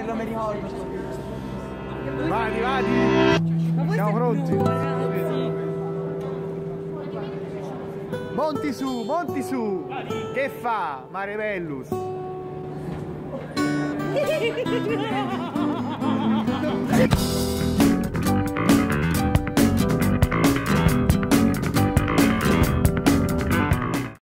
non mi ricordo. Vadi, vadi! Siamo pronti? Monti su, monti su! Che fa, Marebellus?